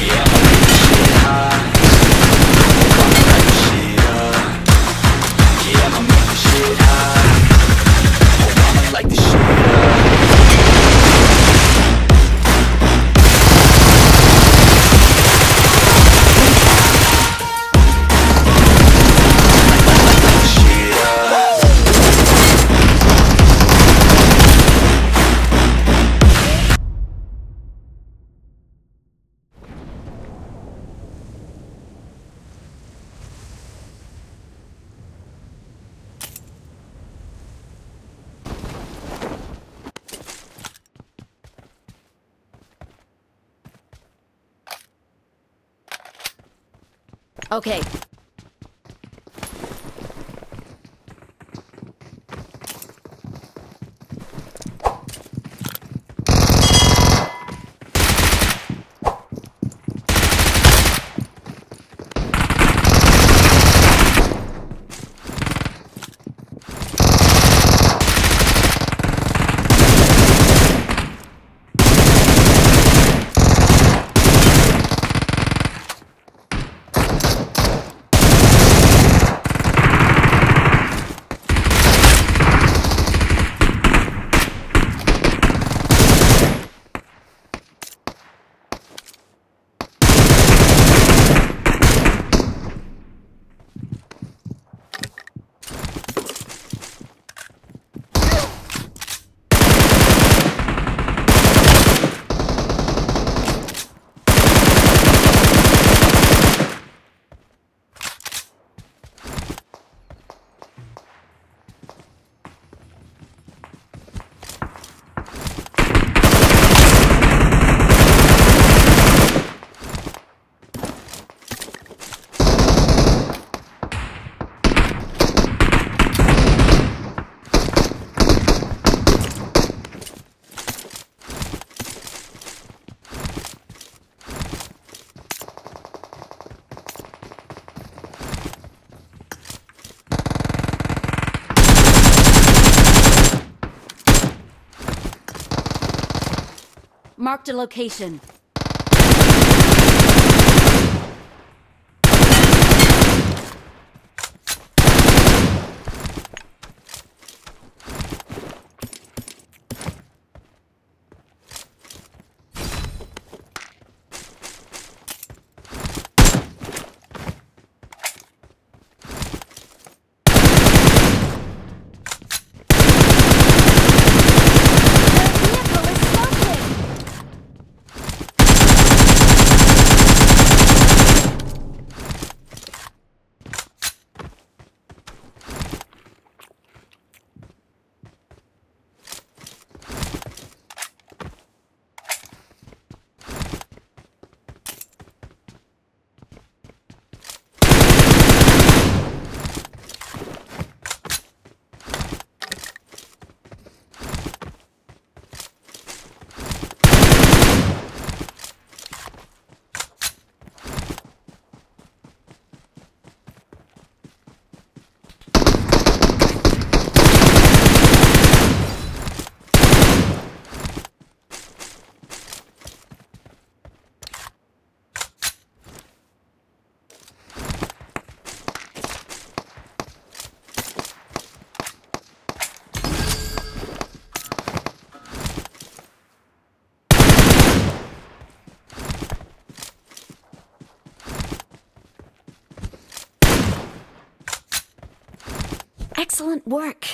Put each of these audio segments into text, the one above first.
Yeah, Okay, marked a location. Excellent work.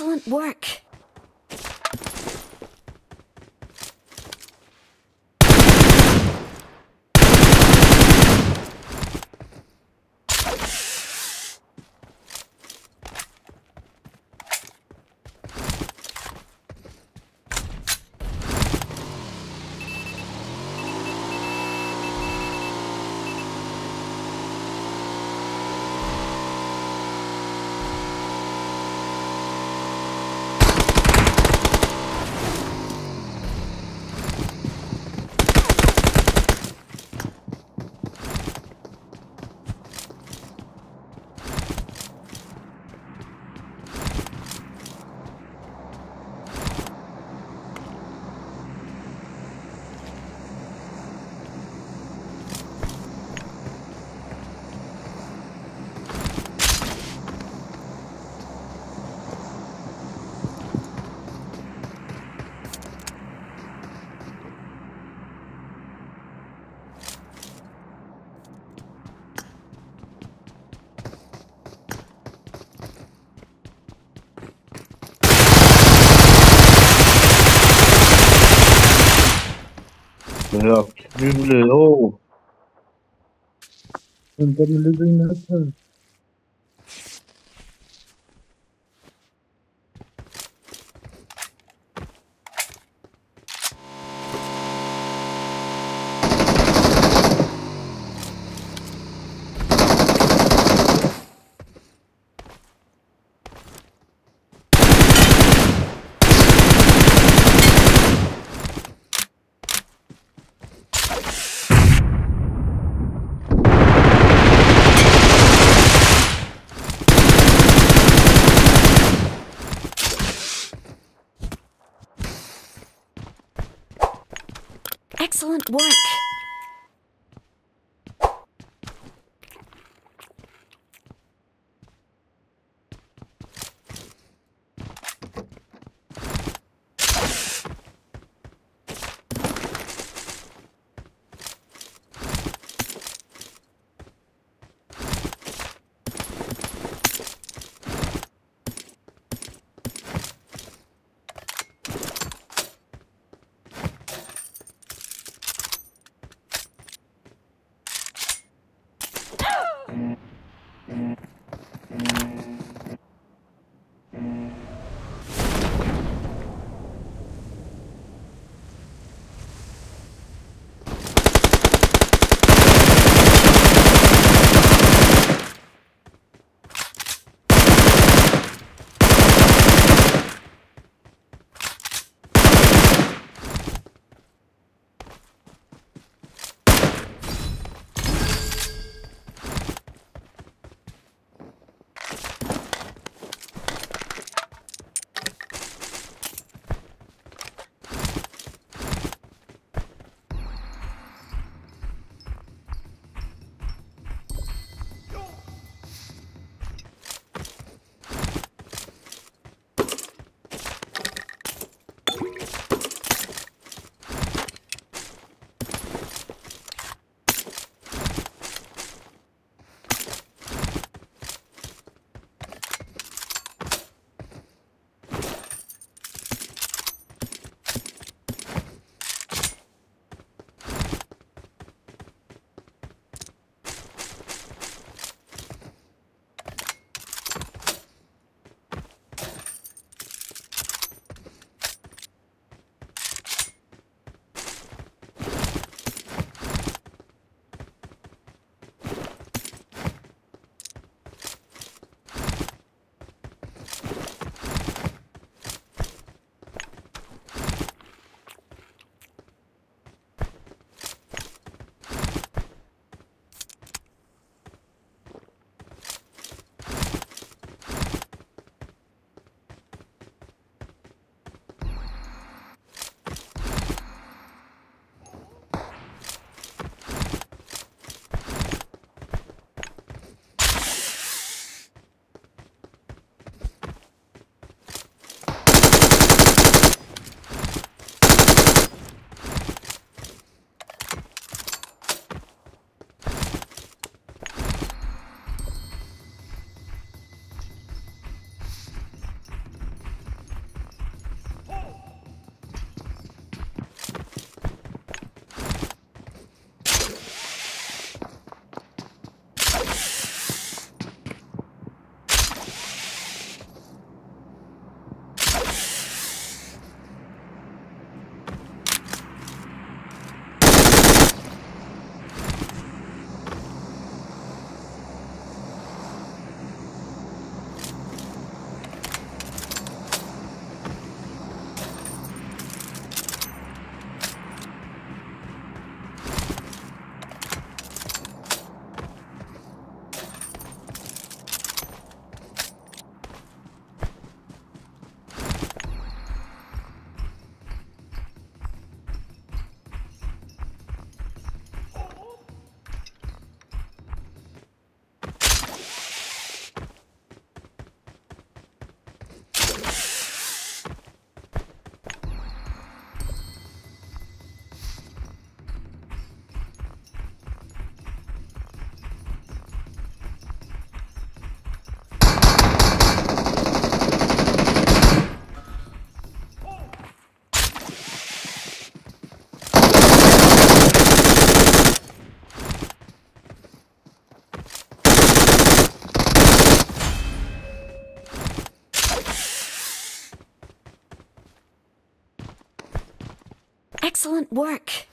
Excellent work. Oh. Vänta, men du brinner upp här. Excellent work. Excellent work.